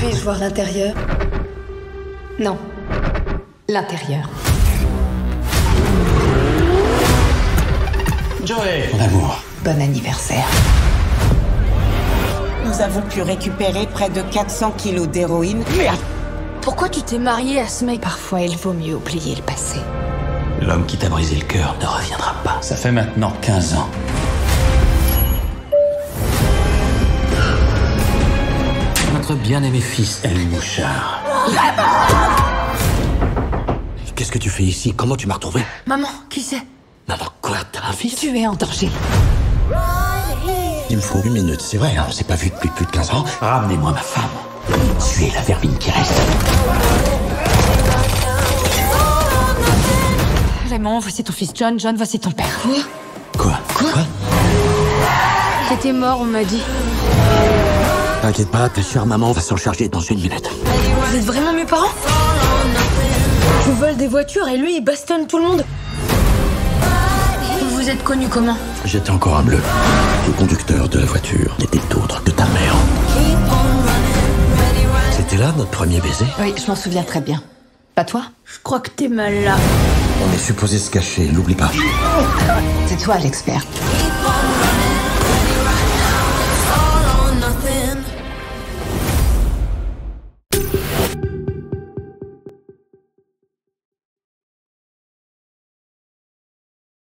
Puis-je voir l'intérieur? Non. L'intérieur. Joey Mon amour. Bon anniversaire. Nous avons pu récupérer près de 400 kilos d'héroïne. Merde Pourquoi tu t'es marié à ce mec? Parfois, il vaut mieux oublier le passé. L'homme qui t'a brisé le cœur ne reviendra pas. Ça fait maintenant 15 ans. Bien-aimé fils, El Mouchard. Qu'est-ce que tu fais ici? Comment tu m'as retrouvé? Maman, qui c'est? Maman, quoi T'as un fils? Tu es en danger. Il me faut une minute, c'est vrai, hein, on s'est pas vu depuis plus de 15 ans. Ramenez-moi ma femme. Tu es la vermine qui reste. Raymond, voici ton fils John. John, voici ton père. Quoi? Quoi? T'étais mort, on m'a dit. T'inquiète pas, ta chère maman va s'en charger dans une minute. Vous êtes vraiment mes parents Je vole des voitures et lui, il bastonne tout le monde. Vous vous êtes connus comment J'étais encore un bleu. Le conducteur de la voiture n'était autre que ta mère. C'était là notre premier baiser? Oui, je m'en souviens très bien. Pas toi? Je crois que t'es mal là. On est supposé se cacher, n'oublie pas. C'est toi l'expert.